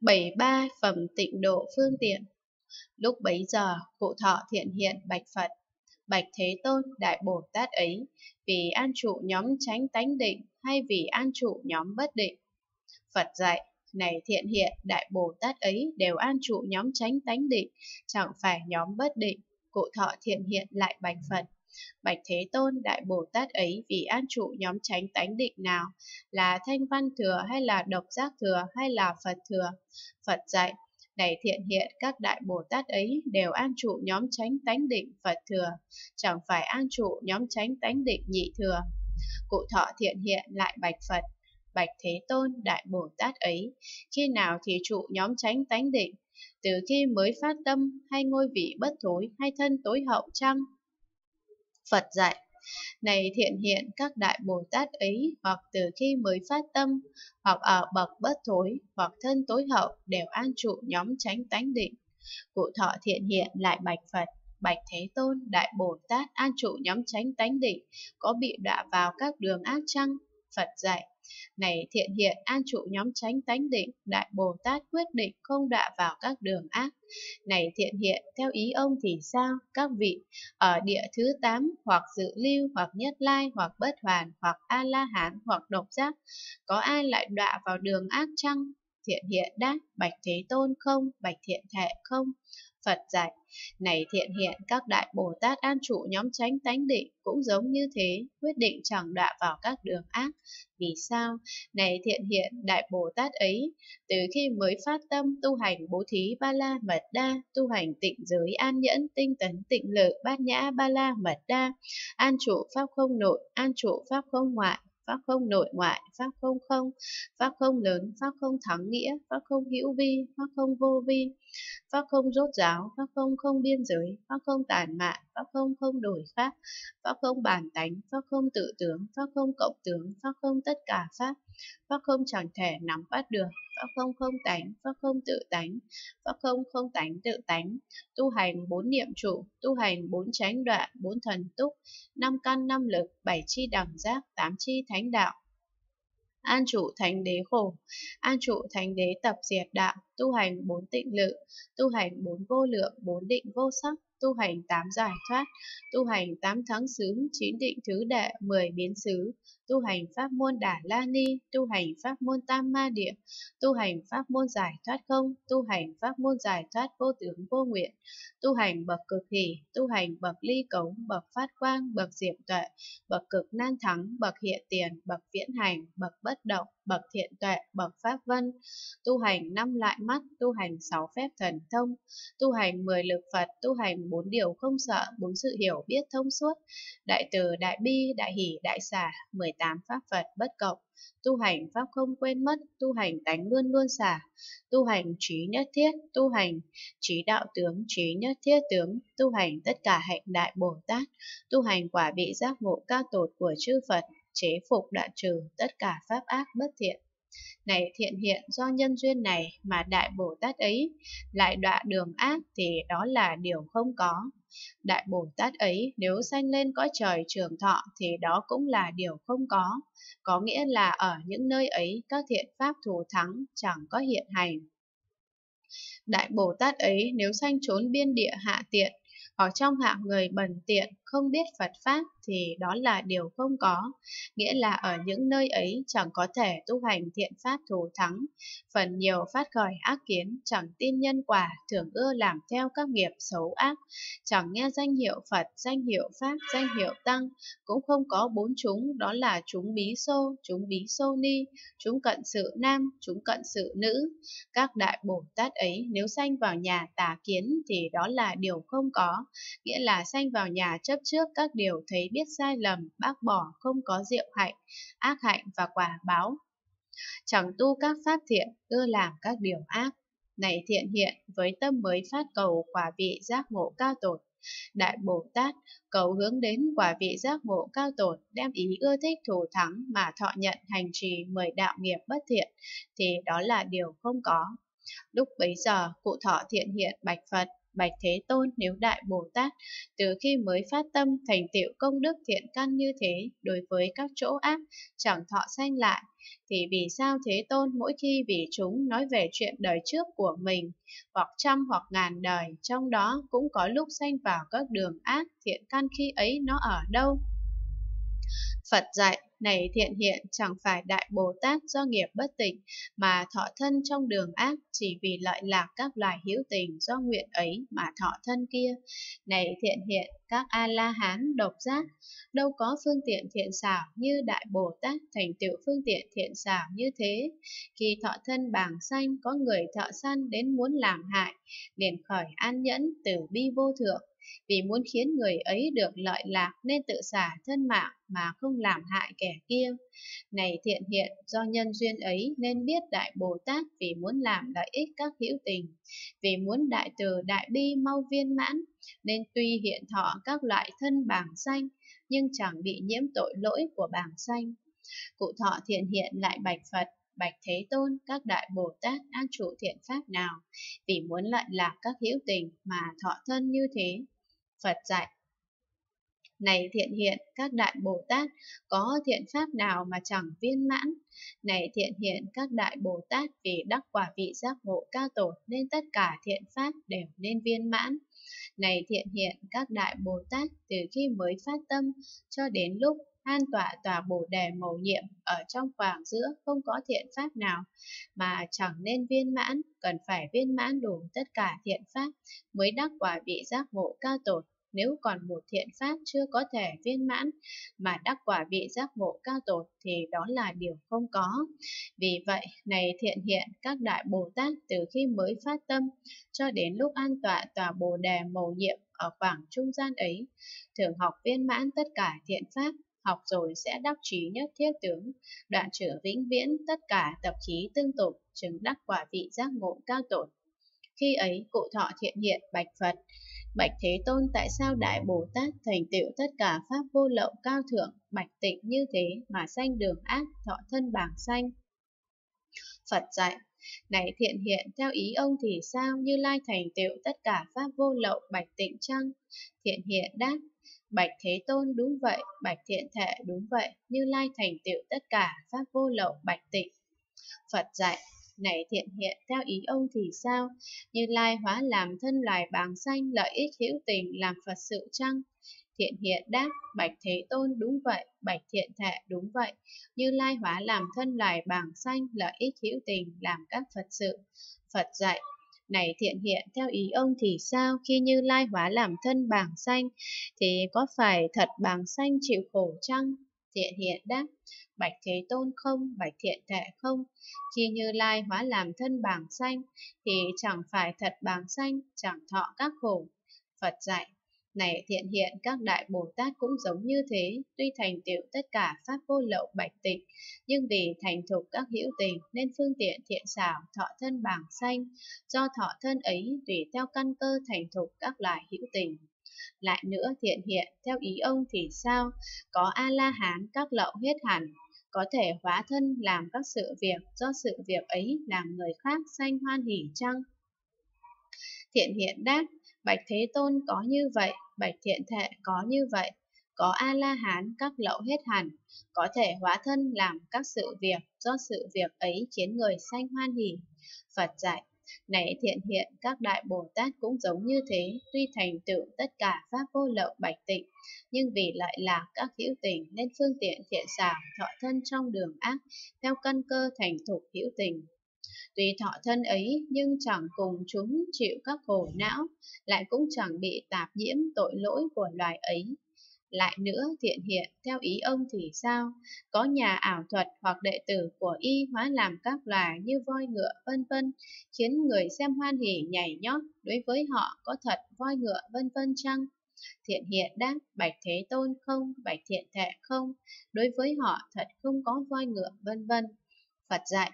bảy ba phẩm tịnh độ phương tiện. Lúc bấy giờ, cụ thọ thiện hiện bạch Phật, bạch Thế Tôn Đại Bồ Tát ấy, vì an trụ nhóm tránh tánh định hay vì an trụ nhóm bất định. Phật dạy, này thiện hiện Đại Bồ Tát ấy đều an trụ nhóm tránh tánh định, chẳng phải nhóm bất định. Cụ thọ thiện hiện lại bạch Phật, Bạch Thế Tôn Đại Bồ Tát ấy vì an trụ nhóm tránh tánh định nào, là thanh văn thừa hay là độc giác thừa hay là Phật thừa? Phật dạy, này thiện hiện các đại Bồ Tát ấy đều an trụ nhóm tránh tánh định Phật thừa, chẳng phải an trụ nhóm tránh tánh định nhị thừa. Cụ thọ thiện hiện lại bạch Phật, bạch Thế Tôn Đại Bồ Tát ấy, khi nào thì trụ nhóm tránh tánh định, từ khi mới phát tâm hay ngôi vị bất thối hay thân tối hậu chăng? Phật dạy, này thiện hiện các đại Bồ Tát ấy hoặc từ khi mới phát tâm, hoặc ở bậc bất thối, hoặc thân tối hậu đều an trụ nhóm tránh tánh định. Cụ thọ thiện hiện lại bạch Phật, bạch Thế Tôn, đại Bồ Tát an trụ nhóm tránh tánh định, có bị đọa vào các đường ác chăng? Phật dạy, này thiện hiện an trụ nhóm tránh tánh định, Đại Bồ Tát quyết định không đọa vào các đường ác. Này thiện hiện, theo ý ông thì sao? Các vị, ở địa thứ 8, hoặc dự lưu, hoặc nhất lai, hoặc bất hoàn, hoặc A-la-hán, hoặc độc giác, có ai lại đọa vào đường ác chăng? Thiện hiện đáp, bạch thế tôn không, bạch thiện thệ không. Phật dạy, này thiện hiện các đại Bồ Tát an trụ nhóm tránh tánh định cũng giống như thế, quyết định chẳng đọa vào các đường ác. Vì sao? Này thiện hiện đại Bồ Tát ấy, từ khi mới phát tâm tu hành bố thí ba la mật đa, tu hành tịnh giới an nhẫn, tinh tấn tịnh lự, bát nhã ba la mật đa, an trụ pháp không nội, an trụ pháp không ngoại, pháp không nội ngoại, pháp không không, pháp không lớn, pháp không thắng nghĩa, pháp không hữu vi, pháp không vô vi, pháp không rốt ráo, pháp không không biên giới, pháp không tàn mạn, pháp không không đổi khác, pháp không bản tánh, pháp không tự tướng, pháp không cộng tướng, pháp không tất cả pháp, pháp không chẳng thể nắm bắt được, pháp không không tánh, pháp không tự tánh, pháp không không tánh tự tánh, tu hành bốn niệm trụ, tu hành bốn chánh đoạn, bốn thần túc, năm căn năm lực, bảy chi đẳng giác, tám chi thánh đạo, an trụ thánh đế khổ, an trụ thánh đế tập diệt đạo, tu hành bốn tịnh lự, tu hành bốn vô lượng, bốn định vô sắc, tu hành tám giải thoát, tu hành tám thắng xứ, chín định thứ đệ, mười biến xứ, tu hành pháp môn Đà La Ni, tu hành pháp môn Tam Ma Địa, tu hành pháp môn giải thoát không, tu hành pháp môn giải thoát vô tướng vô nguyện, tu hành bậc cực hỷ, tu hành bậc ly cống, bậc phát quang, bậc diệm tuệ, bậc cực nan thắng, bậc hiện tiền, bậc viễn hành, bậc bất động, bậc thiện tuệ, bậc pháp vân, tu hành năm lại mắt, tu hành sáu phép thần thông, tu hành mười lực Phật, tu hành bốn điều không sợ, bốn sự hiểu biết thông suốt, đại từ, đại bi, đại hỷ, đại xả, mười tám pháp Phật bất cộng, tu hành pháp không quên mất, tu hành tánh luôn luôn xả, tu hành trí nhất thiết, tu hành trí đạo tướng, trí nhất thiết tướng, tu hành tất cả hạnh đại Bồ Tát, tu hành quả vị giác ngộ cao tột của chư Phật, chế phục đoạn trừ tất cả pháp ác bất thiện. Này thiện hiện do nhân duyên này mà Đại Bồ Tát ấy lại đọa đường ác thì đó là điều không có. Đại Bồ Tát ấy nếu sanh lên cõi trời trường thọ thì đó cũng là điều không có. Có nghĩa là ở những nơi ấy các thiện pháp thù thắng chẳng có hiện hành. Đại Bồ Tát ấy nếu sanh trốn biên địa hạ tiện hoặc trong hạng người bần tiện không biết Phật Pháp thì đó là điều không có, nghĩa là ở những nơi ấy chẳng có thể tu hành thiện pháp thù thắng, phần nhiều phát khởi ác kiến, chẳng tin nhân quả, thường ưa làm theo các nghiệp xấu ác, chẳng nghe danh hiệu Phật, danh hiệu Pháp, danh hiệu Tăng, cũng không có bốn chúng, đó là chúng bí xô, chúng bí xô ni, chúng cận sự nam, chúng cận sự nữ. Các đại Bồ Tát ấy nếu sanh vào nhà tà kiến thì đó là điều không có, nghĩa là sanh vào nhà chấp trước các điều thấy biết sai lầm, bác bỏ không có diệu hạnh, ác hạnh và quả báo. Chẳng tu các pháp thiện, ưa làm các điều ác. Này thiện hiện, với tâm mới phát cầu quả vị giác ngộ cao tột. Đại Bồ Tát cầu hướng đến quả vị giác ngộ cao tột, đem ý ưa thích thủ thắng mà thọ nhận hành trì mười đạo nghiệp bất thiện, thì đó là điều không có. Lúc bấy giờ, cụ thọ thiện hiện bạch Phật, Bạch Thế Tôn nếu Đại Bồ Tát từ khi mới phát tâm thành tựu công đức thiện căn như thế đối với các chỗ ác chẳng thọ sanh lại, thì vì sao Thế Tôn mỗi khi vì chúng nói về chuyện đời trước của mình, hoặc trăm hoặc ngàn đời, trong đó cũng có lúc sanh vào các đường ác thiện căn khi ấy nó ở đâu? Phật dạy, này thiện hiện chẳng phải Đại Bồ Tát do nghiệp bất tịnh mà thọ thân trong đường ác chỉ vì lợi lạc các loài hữu tình do nguyện ấy mà thọ thân kia. Này thiện hiện, các A-la-hán độc giác, đâu có phương tiện thiện xảo như Đại Bồ Tát thành tựu phương tiện thiện xảo như thế. Khi thọ thân bàng xanh có người thọ săn đến muốn làm hại, liền khởi an nhẫn từ bi vô thượng vì muốn khiến người ấy được lợi lạc nên tự xả thân mạng mà không làm hại kẻ kia. Này thiện hiện, do nhân duyên ấy nên biết Đại Bồ Tát vì muốn làm lợi ích các hữu tình, vì muốn đại từ đại bi mau viên mãn, nên tuy hiện thọ các loại thân bảng sanh, nhưng chẳng bị nhiễm tội lỗi của bảng sanh. Cụ thọ thiện hiện lại bạch Phật, Bạch Thế Tôn, các đại Bồ Tát an trụ thiện pháp nào, vì muốn lợi lạc các hữu tình mà thọ thân như thế. Phật dạy. Này thiện hiện, các đại Bồ Tát, có thiện pháp nào mà chẳng viên mãn? Này thiện hiện, các đại Bồ Tát vì đắc quả vị giác ngộ cao tổ nên tất cả thiện pháp đều nên viên mãn. Này thiện hiện, các đại Bồ Tát từ khi mới phát tâm cho đến lúc an tọa tòa bồ đề mầu nhiệm ở trong khoảng giữa không có thiện pháp nào mà chẳng nên viên mãn, cần phải viên mãn đủ tất cả thiện pháp mới đắc quả vị giác ngộ cao tột. Nếu còn một thiện pháp chưa có thể viên mãn mà đắc quả vị giác ngộ cao tột thì đó là điều không có. Vì vậy, này thiện hiện các đại Bồ Tát từ khi mới phát tâm cho đến lúc an tọa tòa Bồ đề mầu nhiệm ở khoảng trung gian ấy, thường học viên mãn tất cả thiện pháp học rồi sẽ đắc trí nhất thiết tướng, đoạn trừ vĩnh viễn tất cả tập khí tương tục, chứng đắc quả vị giác ngộ cao tột. Khi ấy, cụ thọ thiện hiện bạch Phật, bạch Thế Tôn tại sao Đại Bồ Tát thành tựu tất cả pháp vô lậu cao thượng, bạch tịnh như thế mà sanh đường ác, thọ thân bảng sanh. Phật dạy, này thiện hiện, theo ý ông thì sao Như Lai thành tựu tất cả pháp vô lậu bạch tịnh chăng? Thiện hiện đáp, Bạch Thế Tôn đúng vậy, Bạch Thiện Thệ đúng vậy, Như Lai thành tựu tất cả pháp vô lậu bạch tịnh. Phật dạy, này thiện hiện theo ý ông thì sao? Như Lai hóa làm thân loài bàng xanh lợi ích hữu tình làm Phật sự chăng? Thiện hiện đáp, Bạch Thế Tôn đúng vậy, Bạch Thiện Thệ đúng vậy. Như Lai hóa làm thân loài bàng xanh lợi ích hữu tình làm các Phật sự. Phật dạy, này thiện hiện theo ý ông thì sao khi như lai hóa làm thân bàng xanh thì có phải thật bàng xanh chịu khổ chăng? Thiện hiện đáp, bạch thế tôn không, bạch thiện thệ không. Khi như lai hóa làm thân bàng xanh thì chẳng phải thật bàng xanh, chẳng thọ các khổ. Phật dạy, này thiện hiện các đại Bồ Tát cũng giống như thế, tuy thành tựu tất cả pháp vô lậu bạch tịnh, nhưng vì thành thục các hữu tình nên phương tiện thiện xảo thọ thân bảng xanh, do thọ thân ấy tùy theo căn cơ thành thục các loại hữu tình. Lại nữa thiện hiện theo ý ông thì sao? Có A-la-hán các lậu hết hẳn, có thể hóa thân làm các sự việc do sự việc ấy làm người khác sanh hoan hỉ chăng? Thiện hiện đáp, Bạch Thế Tôn có như vậy, Bạch Thiện Thệ có như vậy, có A-la-hán các lậu hết hẳn, có thể hóa thân làm các sự việc do sự việc ấy khiến người sanh hoan hỉ. Phật dạy, này thiện hiện các đại Bồ Tát cũng giống như thế, tuy thành tựu tất cả pháp vô lậu bạch tịnh, nhưng vì lại là các hữu tình nên phương tiện thiện xảo thọ thân trong đường ác, theo căn cơ thành thục hữu tình. Tuy thọ thân ấy nhưng chẳng cùng chúng chịu các khổ não, lại cũng chẳng bị tạp nhiễm tội lỗi của loài ấy. Lại nữa, thiện hiện, theo ý ông thì sao? Có nhà ảo thuật hoặc đệ tử của y hóa làm các loài như voi ngựa vân vân, khiến người xem hoan hỉ nhảy nhót, đối với họ có thật voi ngựa vân vân chăng? Thiện hiện đáp, bạch thế tôn không, bạch thiện thệ không, đối với họ thật không có voi ngựa vân vân. Phật dạy,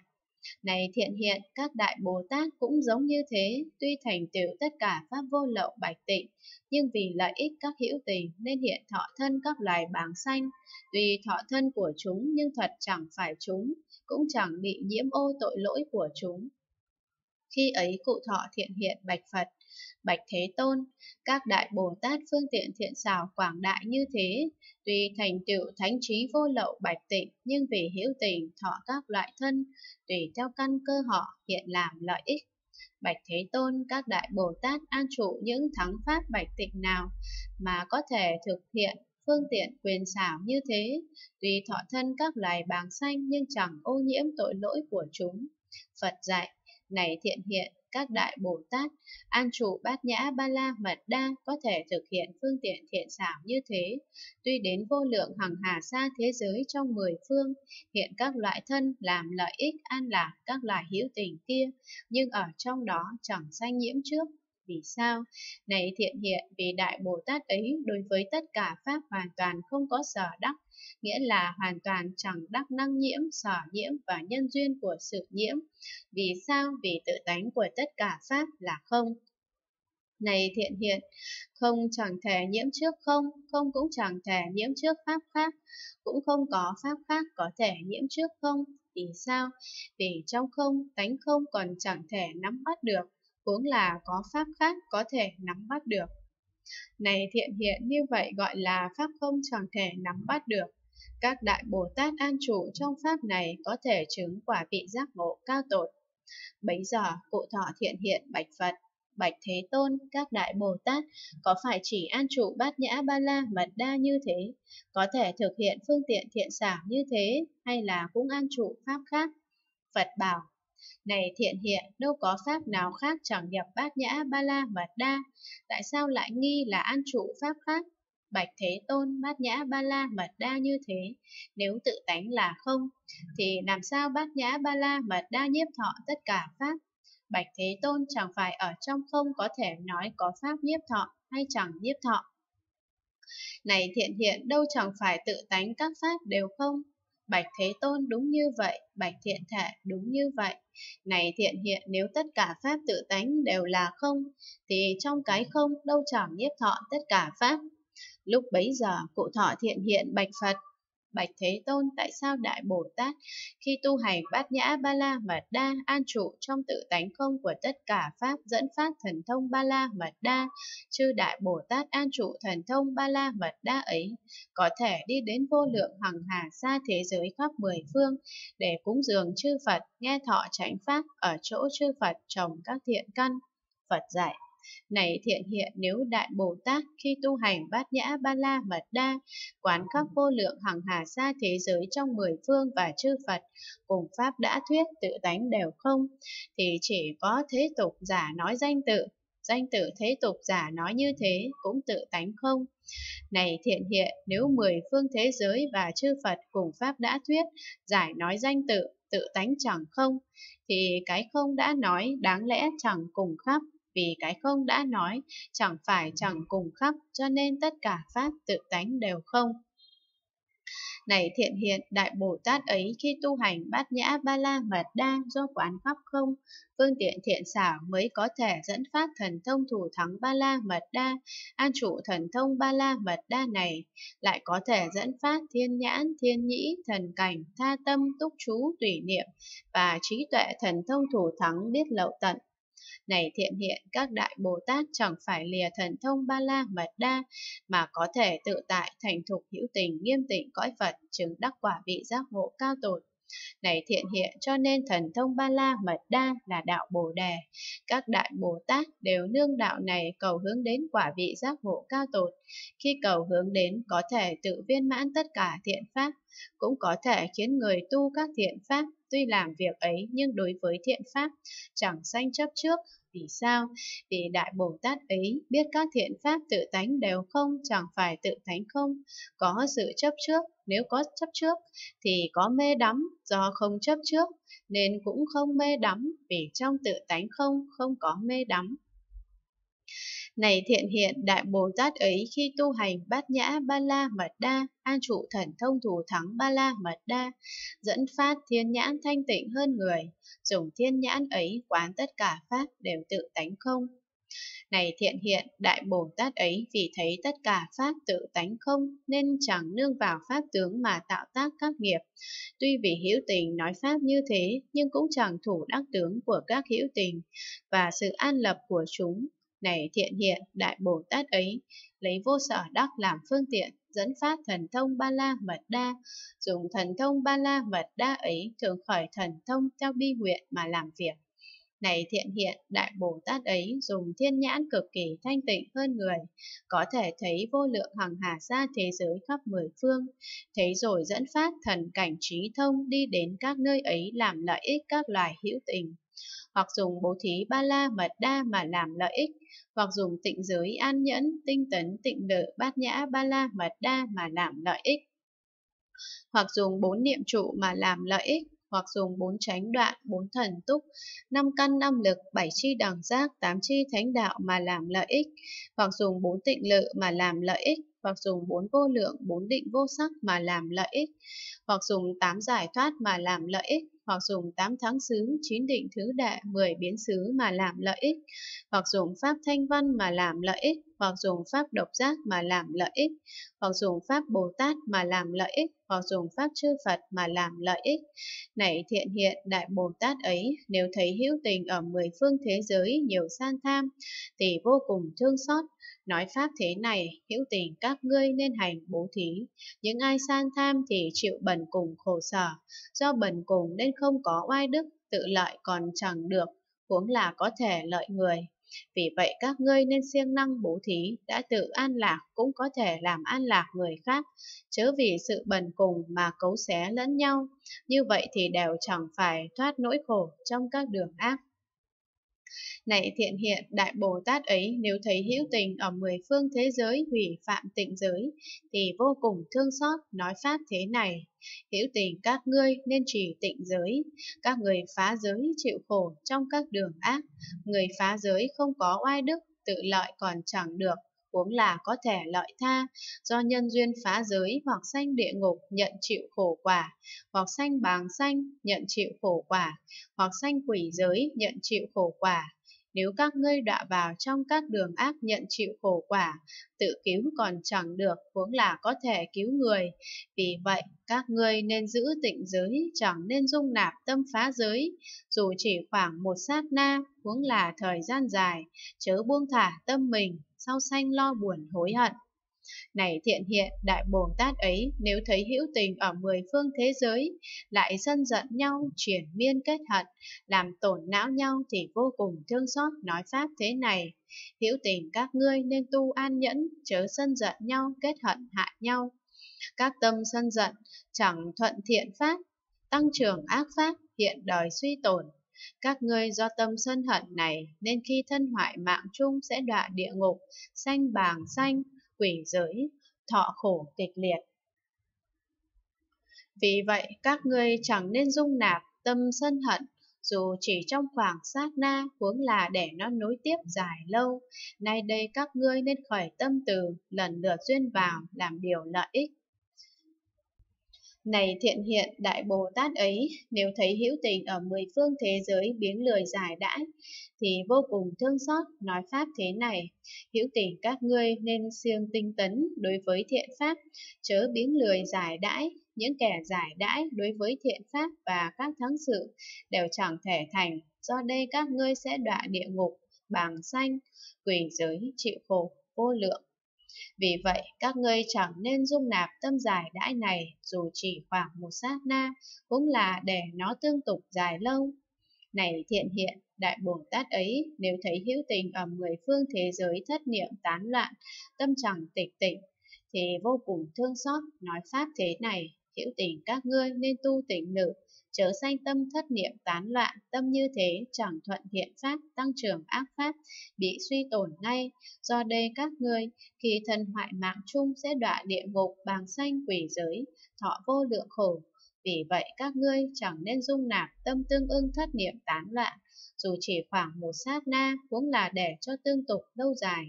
này thiện hiện, các đại Bồ Tát cũng giống như thế, tuy thành tựu tất cả pháp vô lậu bạch tịnh, nhưng vì lợi ích các hữu tình nên hiện thọ thân các loài bảng xanh. Tuy thọ thân của chúng nhưng thật chẳng phải chúng, cũng chẳng bị nhiễm ô tội lỗi của chúng. Khi ấy cụ thọ thiện hiện bạch Phật, bạch Thế Tôn, các đại Bồ Tát phương tiện thiện xảo quảng đại như thế, tuy thành tựu thánh trí vô lậu bạch tịnh, nhưng vì hữu tình thọ các loại thân, tùy theo căn cơ họ hiện làm lợi ích. Bạch Thế Tôn, các đại Bồ Tát an trụ những thắng pháp bạch tịnh nào mà có thể thực hiện phương tiện quyền xảo như thế, tuy thọ thân các loài bàng xanh nhưng chẳng ô nhiễm tội lỗi của chúng. Phật dạy, này thiện hiện, các đại Bồ Tát, an trụ bát nhã ba la mật đa có thể thực hiện phương tiện thiện xảo như thế, tuy đến vô lượng hằng hà xa thế giới trong mười phương, hiện các loại thân làm lợi ích an lạc các loài hữu tình kia, nhưng ở trong đó chẳng sanh nhiễm trước, vì sao? Này thiện hiện vì Đại Bồ Tát ấy đối với tất cả Pháp hoàn toàn không có sở đắc, nghĩa là hoàn toàn chẳng đắc năng nhiễm, sở nhiễm và nhân duyên của sự nhiễm. Vì sao? Vì tự tánh của tất cả Pháp là không. Này thiện hiện, không chẳng thể nhiễm trước không, không cũng chẳng thể nhiễm trước Pháp khác, cũng không có Pháp khác có thể nhiễm trước không. Vì sao? Vì trong không, tánh không còn chẳng thể nắm bắt được, huống là có pháp khác có thể nắm bắt được. Này thiện hiện như vậy gọi là pháp không chẳng thể nắm bắt được. Các đại Bồ Tát an trụ trong pháp này có thể chứng quả vị giác ngộ cao tột. Bấy giờ cụ thọ thiện hiện bạch Phật, bạch Thế Tôn, các đại Bồ Tát có phải chỉ an trụ bát nhã ba la mật đa như thế, có thể thực hiện phương tiện thiện xảo như thế, hay là cũng an trụ pháp khác? Phật bảo, này thiện hiện, đâu có pháp nào khác chẳng nhập bát nhã ba la mật đa, tại sao lại nghi là an trụ pháp khác? Bạch Thế Tôn bát nhã ba la mật đa như thế, nếu tự tánh là không, thì làm sao bát nhã ba la mật đa nhiếp thọ tất cả pháp? Bạch Thế Tôn chẳng phải ở trong không có thể nói có pháp nhiếp thọ hay chẳng nhiếp thọ. Này thiện hiện đâu chẳng phải tự tánh các pháp đều không, Bạch Thế Tôn đúng như vậy, Bạch Thiện Thể đúng như vậy. Này thiện hiện nếu tất cả Pháp tự tánh đều là không, thì trong cái không đâu chẳng nhiếp thọ tất cả Pháp. Lúc bấy giờ cụ thọ thiện hiện Bạch Phật Bạch Thế Tôn tại sao Đại Bồ Tát khi tu hành bát nhã ba la mật đa an trụ trong tự tánh không của tất cả Pháp dẫn phát thần thông ba la mật đa, chư Đại Bồ Tát an trụ thần thông ba la mật đa ấy, có thể đi đến vô lượng hằng hà xa thế giới khắp mười phương để cúng dường chư Phật nghe thọ chánh Pháp ở chỗ chư Phật trồng các thiện căn. Phật dạy này thiện hiện nếu Đại Bồ Tát khi tu hành bát nhã ba la mật đa, quán khắp vô lượng hằng hà xa thế giới trong mười phương và chư Phật, cùng Pháp đã thuyết tự tánh đều không, thì chỉ có thế tục giả nói danh tự, danh tự thế tục giả nói như thế cũng tự tánh không. Này thiện hiện, nếu mười phương thế giới và chư Phật cùng Pháp đã thuyết, giải nói danh tự, tự tánh chẳng không, thì cái không đã nói đáng lẽ chẳng cùng khắp vì cái không đã nói, chẳng phải chẳng cùng khắp, cho nên tất cả Pháp tự tánh đều không. Này thiện hiện, Đại Bồ Tát ấy khi tu hành bát nhã ba la mật đa do quán pháp không, phương tiện thiện xảo mới có thể dẫn phát thần thông thủ thắng ba la mật đa, an trụ thần thông ba la mật đa này, lại có thể dẫn phát thiên nhãn, thiên nhĩ, thần cảnh, tha tâm, túc chú, tùy niệm và trí tuệ thần thông thủ thắng biết lậu tận, này thiện hiện các đại Bồ Tát chẳng phải lìa thần thông ba la mật đa, mà có thể tự tại thành thục hữu tình nghiêm tịnh cõi Phật chứng đắc quả vị giác ngộ cao tột. Này thiện hiện cho nên thần thông ba la mật đa là đạo Bồ đề. Các đại Bồ Tát đều nương đạo này cầu hướng đến quả vị giác ngộ cao tột. Khi cầu hướng đến có thể tự viên mãn tất cả thiện pháp, cũng có thể khiến người tu các thiện pháp tuy làm việc ấy nhưng đối với thiện pháp chẳng sanh chấp trước. Vì sao? Vì Đại Bồ Tát ấy biết các thiện pháp tự tánh đều không, chẳng phải tự tánh không. Có sự chấp trước, nếu có chấp trước thì có mê đắm, do không chấp trước nên cũng không mê đắm, vì trong tự tánh không, không có mê đắm. Này thiện hiện Đại Bồ Tát ấy khi tu hành bát nhã ba la mật đa, an trụ thần thông thủ thắng ba la mật đa, dẫn phát thiên nhãn thanh tịnh hơn người, dùng thiên nhãn ấy quán tất cả pháp đều tự tánh không. Này thiện hiện, Đại Bồ Tát ấy vì thấy tất cả Pháp tự tánh không, nên chẳng nương vào Pháp tướng mà tạo tác các nghiệp. Tuy vì hữu tình nói Pháp như thế, nhưng cũng chẳng thủ đắc tướng của các hữu tình, và sự an lập của chúng. Này thiện hiện, Đại Bồ Tát ấy, lấy vô sở đắc làm phương tiện, dẫn phát thần thông ba la mật đa, dùng thần thông ba la mật đa ấy thường khởi thần thông theo bi nguyện mà làm việc. Này thiện hiện, Đại Bồ Tát ấy dùng thiên nhãn cực kỳ thanh tịnh hơn người, có thể thấy vô lượng hằng hà xa thế giới khắp mười phương, thấy rồi dẫn phát thần cảnh trí thông đi đến các nơi ấy làm lợi ích các loài hữu tình hoặc dùng bố thí ba la mật đa mà làm lợi ích, hoặc dùng tịnh giới an nhẫn, tinh tấn, tịnh lự, bát nhã ba la mật đa mà làm lợi ích, hoặc dùng bốn niệm trụ mà làm lợi ích, hoặc dùng bốn tránh đoạn, bốn thần túc, năm căn năm lực, bảy chi đẳng giác, tám chi thánh đạo mà làm lợi ích, hoặc dùng bốn tịnh lự mà làm lợi ích, hoặc dùng bốn vô lượng, bốn định vô sắc mà làm lợi ích, hoặc dùng tám giải thoát mà làm lợi ích, hoặc dùng tám tháng xứ, chín định thứ đệ, mười biến xứ mà làm lợi ích, hoặc dùng pháp thanh văn mà làm lợi ích, hoặc dùng pháp độc giác mà làm lợi ích, hoặc dùng pháp Bồ Tát mà làm lợi ích, hoặc dùng pháp chư Phật mà làm lợi ích. Này thiện hiện đại Bồ Tát ấy, nếu thấy hữu tình ở mười phương thế giới nhiều san tham, thì vô cùng thương xót, Nói pháp thế này, hữu tình các ngươi nên hành bố thí. Những ai san tham thì chịu bần cùng khổ sở, do bần cùng nên không có oai đức, tự lợi còn chẳng được, huống là có thể lợi người. Vì vậy các ngươi nên siêng năng bố thí, đã tự an lạc cũng có thể làm an lạc người khác, chớ vì sự bần cùng mà cấu xé lẫn nhau, như vậy thì đều chẳng phải thoát nỗi khổ trong các đường ác. Này thiện hiện, Đại Bồ Tát ấy nếu thấy hữu tình ở mười phương thế giới hủy phạm tịnh giới, thì vô cùng thương xót nói pháp thế này. Hữu tình các ngươi nên trì tịnh giới, các người phá giới chịu khổ trong các đường ác, người phá giới không có oai đức, tự lợi còn chẳng được, huống là có thể lợi tha, do nhân duyên phá giới hoặc sanh địa ngục nhận chịu khổ quả, hoặc sanh bàng sanh nhận chịu khổ quả, hoặc sanh quỷ giới nhận chịu khổ quả, nếu các ngươi đọa vào trong các đường ác nhận chịu khổ quả, tự cứu còn chẳng được, huống là có thể cứu người. Vì vậy, các ngươi nên giữ tịnh giới, chẳng nên dung nạp tâm phá giới, dù chỉ khoảng một sát na, huống là thời gian dài, chớ buông thả tâm mình, sau sanh lo buồn hối hận. Này thiện hiện, Đại Bồ Tát ấy, nếu thấy hữu tình ở mười phương thế giới, lại sân giận nhau, chuyển miên kết hận, làm tổn não nhau thì vô cùng thương xót nói Pháp thế này. Hữu tình các ngươi nên tu an nhẫn, chớ sân giận nhau, kết hận hại nhau. Các tâm sân giận, chẳng thuận thiện Pháp, tăng trưởng ác Pháp, hiện đời suy tổn, các ngươi do tâm sân hận này nên khi thân hoại mạng chung sẽ đọa địa ngục, sanh bàng sanh, quỷ giới, thọ khổ kịch liệt. Vì vậy, các ngươi chẳng nên dung nạp tâm sân hận, dù chỉ trong khoảng sát na, huống là để nó nối tiếp dài lâu. Nay đây các ngươi nên khởi tâm từ, lần lượt duyên vào, làm điều lợi ích. Này thiện hiện Đại Bồ Tát ấy, nếu thấy hữu tình ở mười phương thế giới biến lười giải đãi, thì vô cùng thương xót nói Pháp thế này. Hữu tình các ngươi nên siêng tinh tấn đối với thiện Pháp, chớ biến lười giải đãi, những kẻ giải đãi đối với thiện Pháp và các thắng sự đều chẳng thể thành, do đây các ngươi sẽ đọa địa ngục, bàng sanh, quỷ giới, chịu khổ, vô lượng. Vì vậy, các ngươi chẳng nên dung nạp tâm giải đãi này dù chỉ khoảng một sát na, cũng là để nó tương tục dài lâu. Này thiện hiện, Đại Bồ Tát ấy, nếu thấy hữu tình ở mười phương thế giới thất niệm tán loạn, tâm chẳng tịch tịnh, thì vô cùng thương xót nói pháp thế này, hữu tình các ngươi nên tu tịnh nữ, chớ sanh tâm thất niệm tán loạn, tâm như thế chẳng thuận thiện pháp, tăng trưởng ác pháp, bị suy tổn ngay. Do đây các ngươi, khi thân hoại mạng chung sẽ đọa địa ngục, bàng sanh quỷ giới, thọ vô lượng khổ. Vì vậy các ngươi chẳng nên dung nạp tâm tương ưng thất niệm tán loạn, dù chỉ khoảng một sát na, cũng là để cho tương tục lâu dài.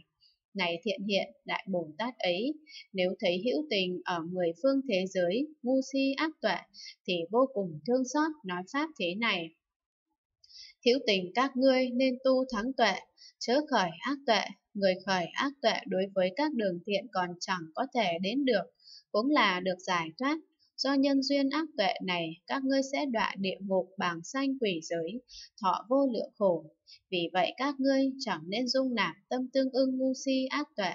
Này thiện hiện, Đại Bồ Tát ấy, nếu thấy hữu tình ở mười phương thế giới, ngu si ác tuệ, thì vô cùng thương xót nói Pháp thế này. Hữu tình các ngươi nên tu thắng tuệ, chớ khởi ác tuệ, người khởi ác tuệ đối với các đường thiện còn chẳng có thể đến được, cũng là được giải thoát. Do nhân duyên ác tuệ này, các ngươi sẽ đọa địa ngục bảng sanh quỷ giới, thọ vô lượng khổ. Vì vậy các ngươi chẳng nên dung nạp tâm tương ưng ngu si ác tuệ,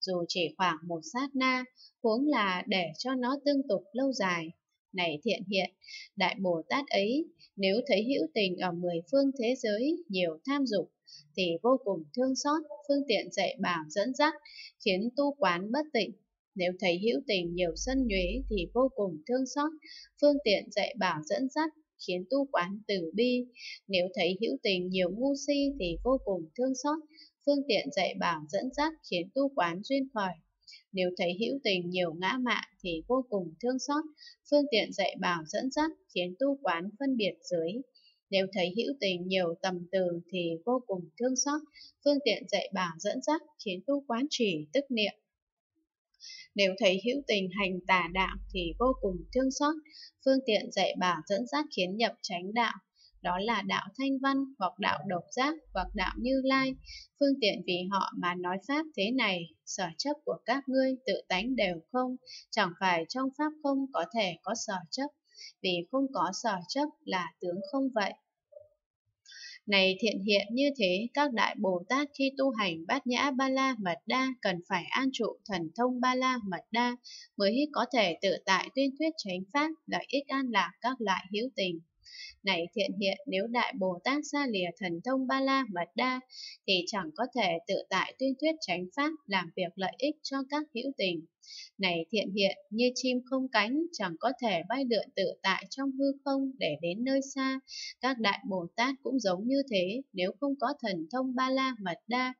dù chỉ khoảng một sát na, huống là để cho nó tương tục lâu dài. Này thiện hiện, Đại Bồ Tát ấy, nếu thấy hữu tình ở mười phương thế giới nhiều tham dục, thì vô cùng thương xót, phương tiện dạy bảo dẫn dắt, khiến tu quán bất tịnh. Nếu thấy hữu tình nhiều sân nhuế thì vô cùng thương xót, phương tiện dạy bảo dẫn dắt, khiến tu quán tử bi. Nếu thấy hữu tình nhiều ngu si thì vô cùng thương xót, phương tiện dạy bảo dẫn dắt khiến tu quán duyên khởi. Nếu thấy hữu tình nhiều ngã mạn thì vô cùng thương xót, phương tiện dạy bảo dẫn dắt khiến tu quán phân biệt giới. Nếu thấy hữu tình nhiều tầm từ thì vô cùng thương xót, phương tiện dạy bảo dẫn dắt khiến tu quán chỉ tức niệm. Nếu thấy hữu tình hành tà đạo thì vô cùng thương xót, phương tiện dạy bảo dẫn dắt khiến nhập tránh đạo đó là đạo thanh văn hoặc đạo độc giác hoặc đạo như lai. Phương tiện vì họ mà nói pháp thế này, sở chấp của các ngươi tự tánh đều không, chẳng phải trong pháp không có thể có sở chấp, vì không có sở chấp là tướng không vậy. Này thiện hiện như thế, các đại Bồ Tát khi tu hành bát nhã ba la mật đa cần phải an trụ thần thông ba la mật đa mới có thể tự tại tuyên thuyết chánh pháp, lợi ích an lạc các loại hữu tình. Này thiện hiện nếu Đại Bồ Tát xa lìa thần thông ba la mật đa thì chẳng có thể tự tại tuyên thuyết chánh pháp làm việc lợi ích cho các hữu tình. Này thiện hiện như chim không cánh chẳng có thể bay lượn tự tại trong hư không để đến nơi xa. Các đại Bồ Tát cũng giống như thế, nếu không có thần thông ba la mật đa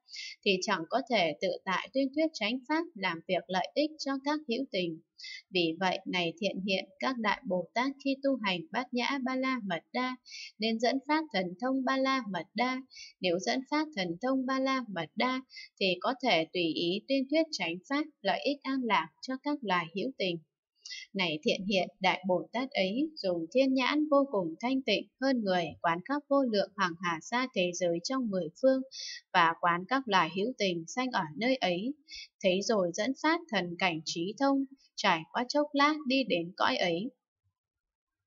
thì chẳng có thể tự tại tuyên thuyết tránh pháp làm việc lợi ích cho các hữu tình. Vì vậy, này thiện hiện, các đại Bồ Tát khi tu hành bát nhã ba la mật đa, nên dẫn phát thần thông ba la mật đa. Nếu dẫn phát thần thông ba la mật đa, thì có thể tùy ý tuyên thuyết tránh pháp, lợi ích an lạc cho các loài hữu tình. Này thiện hiện, đại Bồ Tát ấy dùng thiên nhãn vô cùng thanh tịnh hơn người quán các vô lượng hàng hà xa thế giới trong mười phương và quán các loài hữu tình sanh ở nơi ấy. Thấy rồi dẫn phát thần cảnh trí thông, trải qua chốc lát đi đến cõi ấy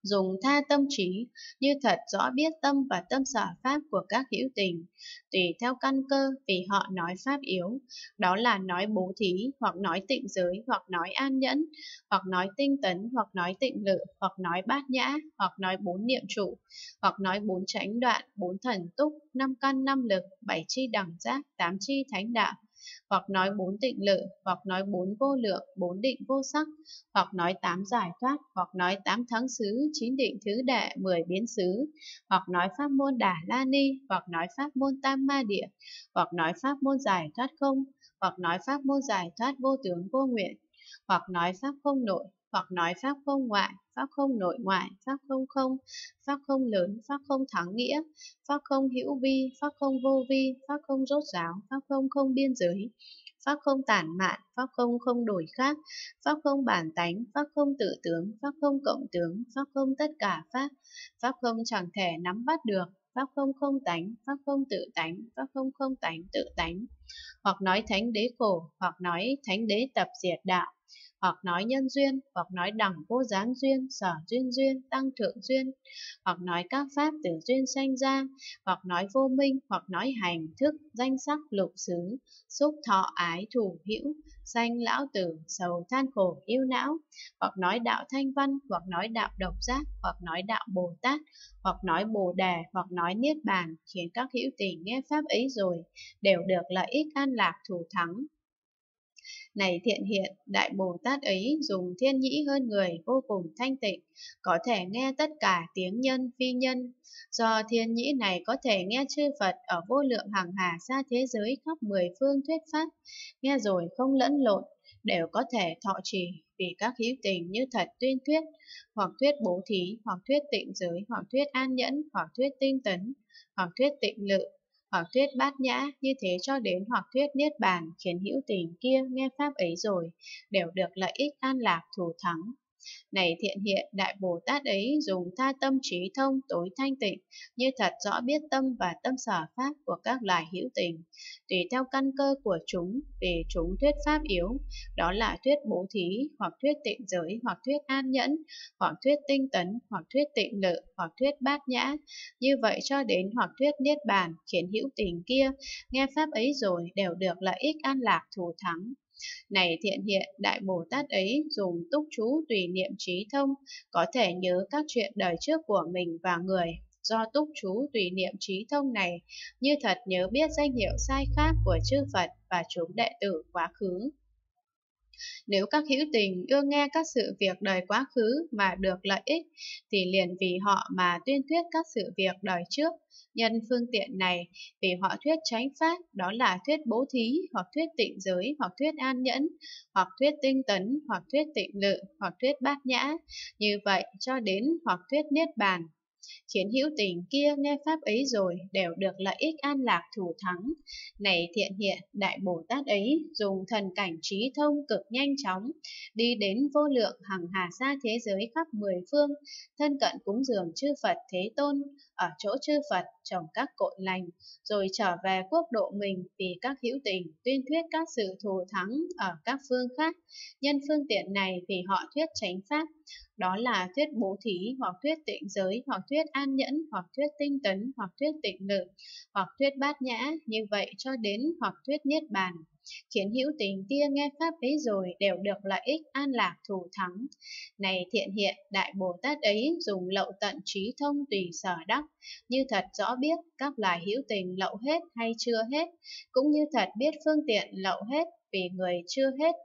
dùng tha tâm trí, như thật rõ biết tâm và tâm sở pháp của các hữu tình, tùy theo căn cơ vì họ nói pháp yếu, đó là nói bố thí, hoặc nói tịnh giới, hoặc nói an nhẫn, hoặc nói tinh tấn, hoặc nói tịnh lự, hoặc nói bát nhã, hoặc nói bốn niệm trụ, hoặc nói bốn chánh đoạn, bốn thần túc, năm căn năm lực, bảy chi đẳng giác, tám chi thánh đạo, hoặc nói bốn tịnh lự, hoặc nói bốn vô lượng, bốn định vô sắc, hoặc nói tám giải thoát, hoặc nói tám thắng xứ, chín định thứ đệ, mười biến xứ, hoặc nói pháp môn đà la ni, hoặc nói pháp môn tam ma địa, hoặc nói pháp môn giải thoát không, hoặc nói pháp môn giải thoát vô tướng vô nguyện, hoặc nói pháp không nội, hoặc nói pháp không ngoại, pháp không nội ngoại, pháp không không, pháp không lớn, pháp không thắng nghĩa, pháp không hữu vi, pháp không vô vi, pháp không rốt ráo, pháp không không biên giới, pháp không tản mạn, pháp không không đổi khác, pháp không bản tánh, pháp không tự tướng, pháp không cộng tướng, pháp không tất cả pháp, pháp không chẳng thể nắm bắt được, pháp không không tánh, pháp không tự tánh, pháp không không tánh tự tánh, hoặc nói thánh đế khổ, hoặc nói thánh đế tập diệt đạo, hoặc nói nhân duyên, hoặc nói đẳng vô gián duyên, sở duyên duyên, tăng thượng duyên, hoặc nói các pháp từ duyên sanh ra, hoặc nói vô minh, hoặc nói hành thức, danh sắc, lục xứ, xúc thọ ái thủ hữu, sanh lão tử, sầu than khổ yêu não, hoặc nói đạo thanh văn, hoặc nói đạo độc giác, hoặc nói đạo Bồ Tát, hoặc nói Bồ Đề, hoặc nói Niết Bàn, khiến các hữu tình nghe pháp ấy rồi, đều được lợi ích an lạc thủ thắng, này thiện hiện, Đại Bồ Tát ấy dùng thiên nhĩ hơn người vô cùng thanh tịnh, có thể nghe tất cả tiếng nhân phi nhân. Do thiên nhĩ này có thể nghe chư Phật ở vô lượng hàng hà xa thế giới khắp mười phương thuyết pháp, nghe rồi không lẫn lộn, đều có thể thọ trì vì các hữu tình như thật tuyên thuyết, hoặc thuyết bố thí, hoặc thuyết tịnh giới, hoặc thuyết an nhẫn, hoặc thuyết tinh tấn, hoặc thuyết tịnh lự, hoặc thuyết bát nhã, như thế cho đến hoặc thuyết niết bàn khiến hữu tình kia nghe pháp ấy rồi, đều được lợi ích an lạc thù thắng. Này thiện hiện, Đại Bồ Tát ấy dùng tha tâm trí thông tối thanh tịnh, như thật rõ biết tâm và tâm sở pháp của các loài hữu tình. Tùy theo căn cơ của chúng, để chúng thuyết pháp yếu, đó là thuyết bố thí, hoặc thuyết tịnh giới, hoặc thuyết an nhẫn, hoặc thuyết tinh tấn, hoặc thuyết tịnh lự, hoặc thuyết bát nhã. Như vậy cho đến hoặc thuyết niết bàn, khiến hữu tình kia nghe pháp ấy rồi đều được lợi ích an lạc thù thắng. Này thiện hiện, Đại Bồ Tát ấy dùng túc chú tùy niệm trí thông, có thể nhớ các chuyện đời trước của mình và người. Do túc chú tùy niệm trí thông này, như thật nhớ biết danh hiệu sai khác của chư Phật và chúng đệ tử quá khứ. Nếu các hữu tình ưa nghe các sự việc đời quá khứ mà được lợi ích, thì liền vì họ mà tuyên thuyết các sự việc đời trước, Nhân phương tiện này, vì họ thuyết tránh pháp, đó là thuyết bố thí, hoặc thuyết tịnh giới, hoặc thuyết an nhẫn, hoặc thuyết tinh tấn, hoặc thuyết tịnh lự, hoặc thuyết bát nhã. Như vậy cho đến hoặc thuyết niết bàn, khiến hữu tình kia nghe pháp ấy rồi đều được lợi ích an lạc thủ thắng. Này thiện hiện, Đại Bồ Tát ấy dùng thần cảnh trí thông cực nhanh chóng, đi đến vô lượng hằng hà xa thế giới khắp mười phương, thân cận cúng dường chư Phật Thế Tôn, ở chỗ chư Phật trồng các cội lành, rồi trở về quốc độ mình vì các hữu tình tuyên thuyết các sự thù thắng ở các phương khác. Nhân phương tiện này vì họ thuyết tránh pháp, đó là thuyết bố thí hoặc thuyết tịnh giới hoặc thuyết an nhẫn hoặc thuyết tinh tấn hoặc thuyết tịnh lự hoặc thuyết bát nhã. Như vậy cho đến hoặc thuyết niết bàn. Khiến hữu tình kia nghe pháp ấy rồi đều được lợi ích an lạc thù thắng. Này thiện hiện, Đại Bồ Tát ấy dùng lậu tận trí thông tùy sở đắc, như thật rõ biết các loài hữu tình lậu hết hay chưa hết, cũng như thật biết phương tiện lậu hết vì người chưa hết.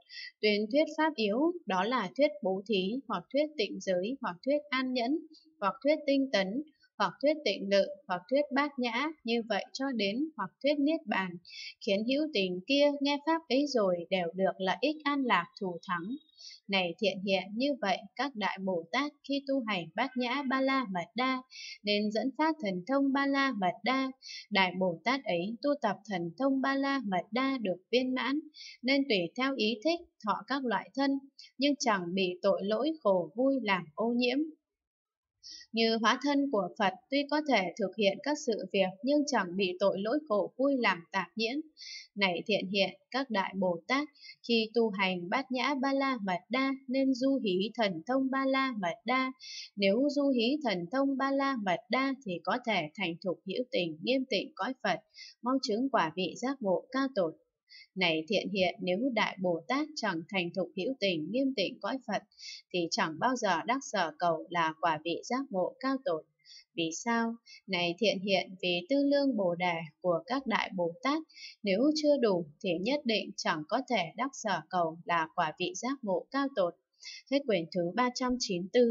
tuyến thuyết pháp yếu, đó là thuyết bố thí, hoặc thuyết tịnh giới, hoặc thuyết an nhẫn, hoặc thuyết tinh tấn, hoặc thuyết tịnh lự, hoặc thuyết bát nhã, như vậy cho đến hoặc thuyết niết bàn, khiến hữu tình kia nghe pháp ấy rồi đều được lợi ích an lạc thủ thắng. Này thiện hiện như vậy, các đại Bồ Tát khi tu hành bát nhã ba la mật đa, nên dẫn phát thần thông ba la mật đa. Đại Bồ Tát ấy tu tập thần thông ba la mật đa được viên mãn, nên tùy theo ý thích thọ các loại thân, nhưng chẳng bị tội lỗi khổ vui làm ô nhiễm. Như hóa thân của Phật tuy có thể thực hiện các sự việc nhưng chẳng bị tội lỗi khổ vui làm tạp nhiễm. Này thiện hiện, các đại Bồ Tát, khi tu hành bát nhã ba la mật đa nên du hí thần thông ba la mật đa. Nếu du hí thần thông ba la mật đa thì có thể thành thục hữu tình nghiêm tịnh cõi Phật, mong chứng quả vị giác ngộ cao tột này thiện hiện nếu Đại Bồ Tát chẳng thành thục hữu tình nghiêm tịnh cõi Phật, thì chẳng bao giờ đắc sở cầu là quả vị giác ngộ cao tột. Vì sao? Này thiện hiện vì tư lương bồ đề của các đại Bồ Tát, nếu chưa đủ thì nhất định chẳng có thể đắc sở cầu là quả vị giác ngộ cao tột. Hết quyển thứ 394